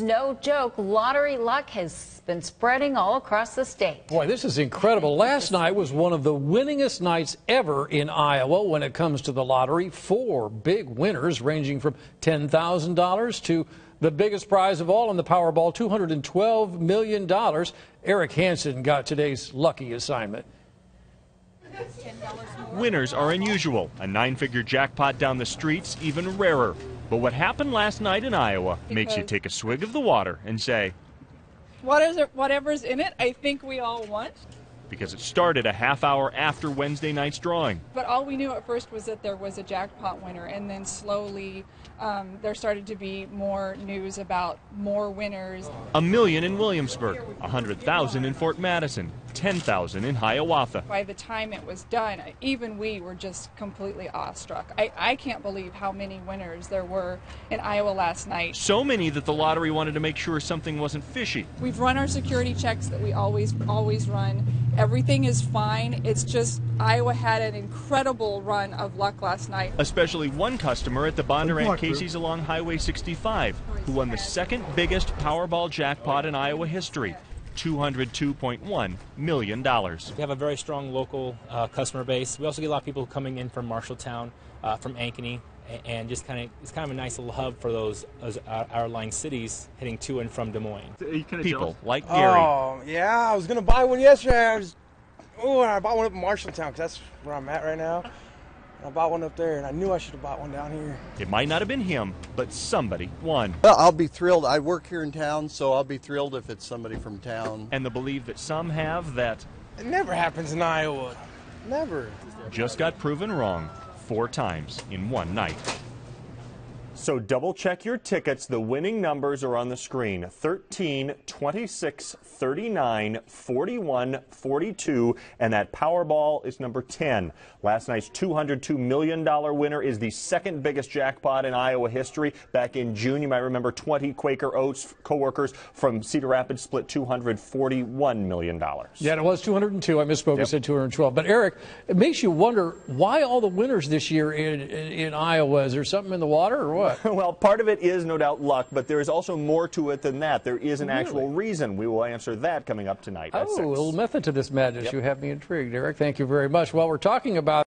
No joke, lottery luck has been spreading all across the state. Boy, this is incredible. Last night was one of the winningest nights ever in Iowa when it comes to the lottery. Four big winners ranging from $10,000 to the biggest prize of all in the Powerball, $212 million. Eric Hanson got today's lucky assignment. Winners are unusual. A nine figure jackpot down the streets, even rarer. But what happened last night in Iowa makes you take a swig of the water and say, what is it, whatever's in it, I think we all want. Because it started a half hour after Wednesday night's drawing. But all we knew at first was that there was a jackpot winner, and then slowly um, there started to be more news about more winners. A million in Williamsburg, a hundred thousand in Fort Madison, 10,000 in Hiawatha. By the time it was done, even we were just completely awestruck. I, I can't believe how many winners there were in Iowa last night. So many that the lottery wanted to make sure something wasn't fishy. We've run our security checks that we always always run. Everything is fine. It's just Iowa had an incredible run of luck last night. Especially one customer at the Bondurant Casey's along Highway 65 who won the second biggest Powerball jackpot in Iowa history. $202.1 million. We have a very strong local uh, customer base. We also get a lot of people coming in from Marshalltown, uh, from Ankeny, and just kind of it's kind of a nice little hub for those, those outlying cities heading to and from Des Moines. People jealous? like Gary. Oh yeah, I was gonna buy one yesterday. I was, oh, I bought one up in Marshalltown because that's where I'm at right now. I bought one up there, and I knew I should have bought one down here. It might not have been him, but somebody won. Well, I'll be thrilled. I work here in town, so I'll be thrilled if it's somebody from town. And the belief that some have that it never happens in Iowa. Never. Just got proven wrong four times in one night. So double check your tickets. The winning numbers are on the screen 13, 26, 39, 41, 42, and that Powerball is number 10. Last night's $202 million winner is the second biggest jackpot in Iowa history. Back in June, you might remember 20 Quaker Oats co-workers from Cedar Rapids split $241 million. Yeah, it was 202. I misspoke. Yep. I said 212. But Eric, it makes you wonder why all the winners this year in, in, in Iowa. Is there something in the water or what? well, part of it is no doubt luck, but there is also more to it than that. There is an really? actual reason. We will answer that coming up tonight. Oh, a little method to this madness. Yep. You have me intrigued, Eric. Thank you very much. While we're talking about